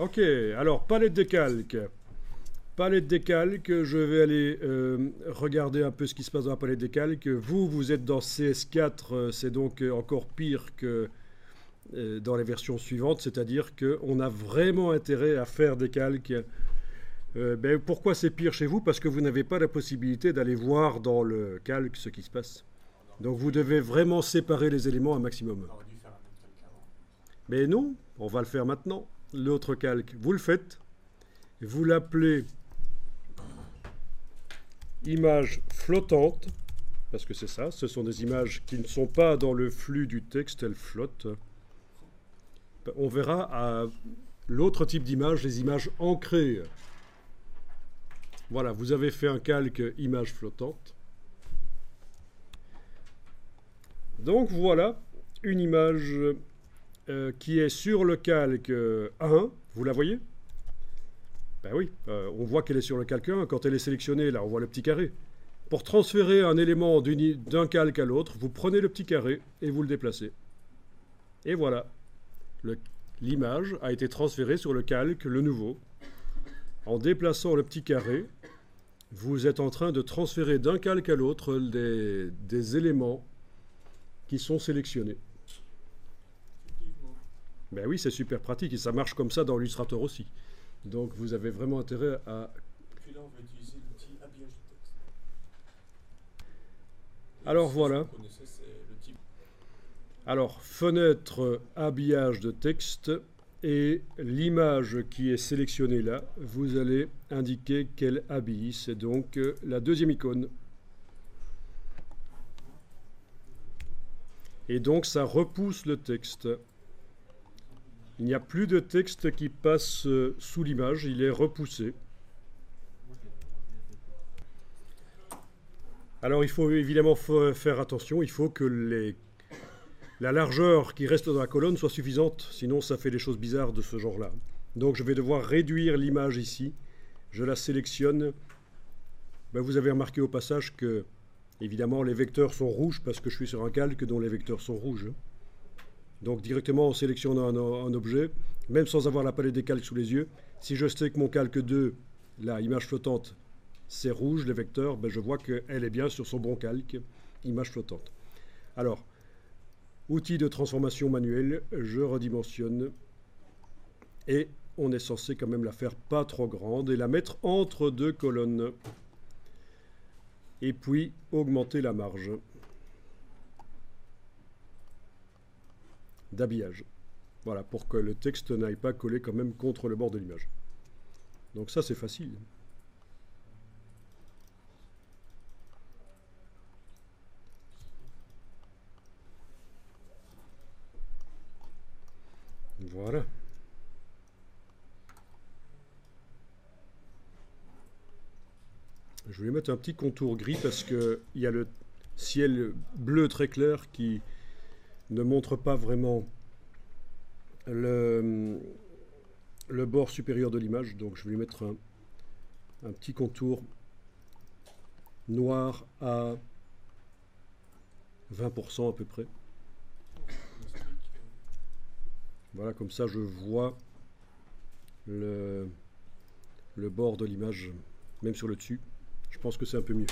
Ok, alors palette de calque. Palette des calques, je vais aller euh, regarder un peu ce qui se passe dans la palette des calques. Vous, vous êtes dans CS4, euh, c'est donc euh, encore pire que dans les versions suivantes, c'est-à-dire qu'on a vraiment intérêt à faire des calques. Ben, pourquoi c'est pire chez vous? Parce que vous n'avez pas la possibilité d'aller voir dans le calque ce qui se passe. Donc vous devez vraiment séparer les éléments un maximum. Mais non, on va le faire maintenant. L'autre calque, vous le faites. Vous l'appelez image flottante, parce que c'est ça, ce sont des images qui ne sont pas dans le flux du texte, elles flottent. On verra à l'autre type d'image, les images ancrées. Voilà, vous avez fait un calque image flottante. Donc voilà une image euh, qui est sur le calque 1, vous la voyez? Ben oui, euh, on voit qu'elle est sur le calque 1. Quand elle est sélectionnée, là, on voit le petit carré. Pour transférer un élément d'un calque à l'autre, vous prenez le petit carré et vous le déplacez. Et voilà, l'image a été transférée sur le calque, le nouveau. En déplaçant le petit carré, vous êtes en train de transférer d'un calque à l'autre des, des, éléments qui sont sélectionnés. Ben oui, c'est super pratique et ça marche comme ça dans Illustrator aussi. Donc vous avez vraiment intérêt à... Puis là, on va utiliser l'outil habillage de texte? Alors voilà. Alors, fenêtre habillage de texte et l'image qui est sélectionnée là, vous allez indiquer quelle habille. C'est donc euh, la deuxième icône. Et donc ça repousse le texte. Il n'y a plus de texte qui passe euh, sous l'image, il est repoussé. Alors il faut évidemment faire attention, il faut que la largeur qui reste dans la colonne soit suffisante, sinon ça fait des choses bizarres de ce genre-là. Donc je vais devoir réduire l'image ici, je la sélectionne. Ben, vous avez remarqué au passage que, évidemment, les vecteurs sont rouges parce que je suis sur un calque dont les vecteurs sont rouges. Donc directement en sélectionnant un, objet, même sans avoir la palette des calques sous les yeux, si je sais que mon calque 2, la image flottante, c'est rouge, les vecteurs, ben je vois qu'elle est bien sur son bon calque, image flottante. Alors, outil de transformation manuelle, je redimensionne et on est censé quand même la faire pas trop grande et la mettre entre deux colonnes. Et puis augmenter la marge. D'habillage. Voilà, pour que le texte n'aille pas coller quand même contre le bord de l'image. Donc ça, c'est facile. Voilà. Je vais mettre un petit contour gris parce qu'il y a le ciel bleu très clair qui ne montre pas vraiment le, bord supérieur de l'image. Donc je vais lui mettre un, petit contour noir à 20% à peu près. Voilà, comme ça je vois le bord de l'image, même sur le dessus. Je pense que c'est un peu mieux.